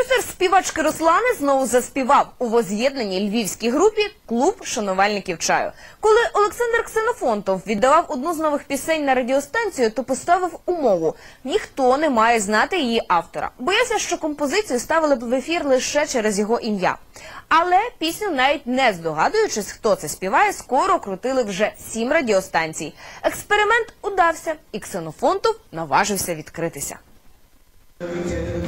Продюсер співачки Руслани знову заспівав у воз'єднаній львівській групі клуб шанувальників чаю. Коли Олександр Ксенофонтов віддавав одну з нових пісень на радіостанцію, то поставив умову: ніхто не має знати її автора. Боявся, що композицію ставили б в ефір лише через його ім'я. Але пісню, навіть не здогадуючись, хто це співає, скоро крутили вже сім радіостанцій. Експеримент удався, і Ксенофонтов наважився відкритися.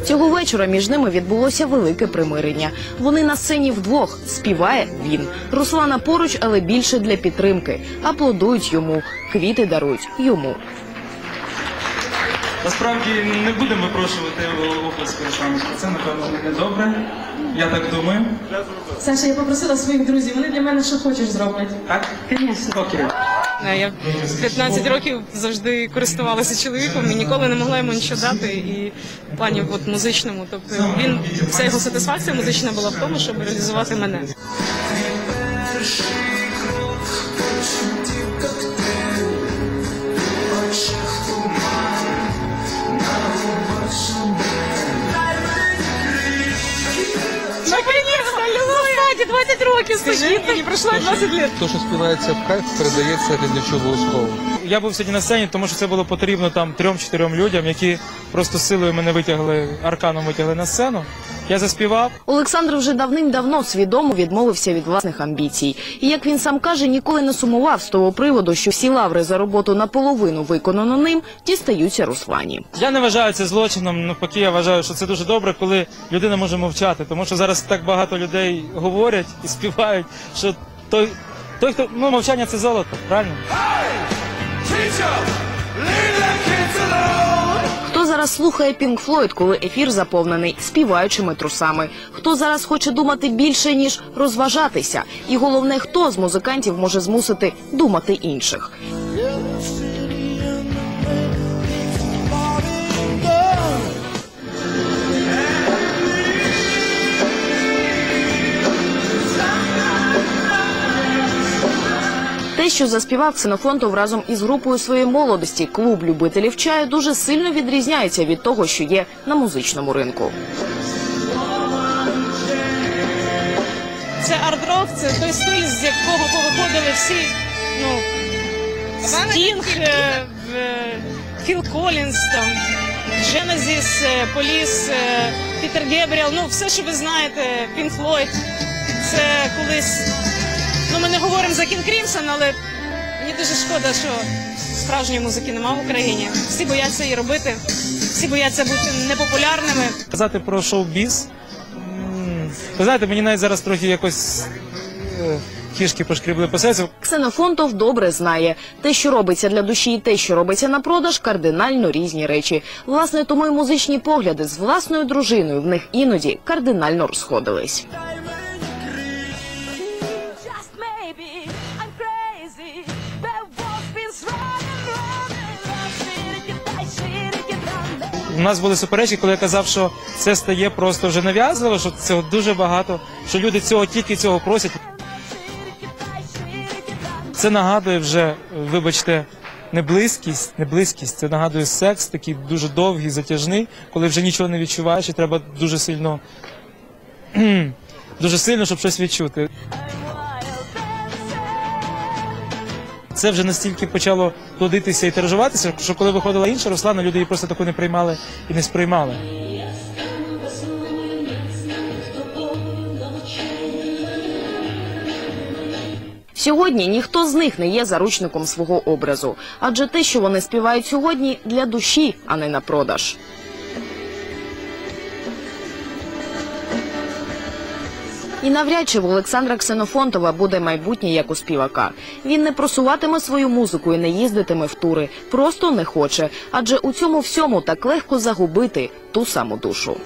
Цього вечора між ними відбулося велике примирення. Вони на сцені вдвох співає він. Руслана поруч, але більше для підтримки. Аплодують йому, квіти дарують йому. Насправді не будемо випрошувати оплески Руслану. Це напевно не добре. Я так думаю. Саша, я попросила своїх друзів, вони для мене що хочеш зроблять. Так? Звісно. Окей. Е, Я 15 років завжди користувалася чоловіком і ніколи не могла йому нічого дати. І в плані от, музичному. Тобто він вся його сатисфакція музична була в тому, щоб реалізувати мене. 20 років стоїть, і пройшло 20 років. То, що співається в кайф, передається глядачу обов'язково. Я був сьогодні на сцені, тому що це було потрібно там трьом-чотирьом людям, які просто силою мене витягли, арканом витягли на сцену. Я заспівав. Олександр вже давним-давно свідомо відмовився від власних амбіцій. І як він сам каже, ніколи не сумував з того приводу, що всі лаври за роботу наполовину виконано ним дістаються Руслані. Я не вважаю це злочином. Навпаки, я вважаю, що це дуже добре, коли людина може мовчати. Тому що зараз так багато людей говорять і співають, що той, той хто ну мовчання це золото, правильно? Хто зараз слухає Пінк Флойд, коли ефір заповнений співаючими трусами? Хто зараз хоче думати більше ніж розважатися? І головне, хто з музикантів може змусити думати інших? Що заспівав Ксенофонтов разом із групою своєї молодості, клуб любителів чаю дуже сильно відрізняється від того, що є на музичному ринку. Це арт-рок, це той стиль, з якого повиходили всі, ну, Стінг, е, е, Філ Колінз, там, е, Поліс, е, Пітер Гебріел, ну, все, що ви знаєте, Пінк Флойд. Це колись, ну, ми не говоримо за Кінг Крімсон, але мені дуже шкода, що справжньої музики нема в Україні. Всі бояться її робити, всі бояться бути непопулярними. Казати про шоу-біз. Ви знаєте, мені навіть зараз трохи якось е, кішки пошкрібли по серцю. Ксенофонтов добре знає те, що робиться для душі, і те, що робиться на продаж, кардинально різні речі. Власне, тому й музичні погляди з власною дружиною в них іноді кардинально розходились. Just maybe нас були суперечки, коли я казав, що це стає просто вже нав'язливо, що цього дуже багато, що люди цього тільки цього просять. Це нагадує вже, вибачте, не близькість, не близькість. Це нагадує секс, такий дуже довгий, затяжний, коли вже нічого не відчуваєш, і треба дуже сильно, дуже сильно, щоб щось відчути. Це вже настільки почало плодитися і тиражуватися, що коли виходила інша Руслана, люди її просто таку не приймали і не сприймали. Сьогодні ніхто з них не є заручником свого образу, адже те, що вони співають сьогодні, для душі, а не на продаж. І навряд чи в Олександра Ксенофонтова буде майбутнє як у співака. Він не просуватиме свою музику і не їздитиме в тури, просто не хоче, адже у цьому всьому так легко загубити ту саму душу.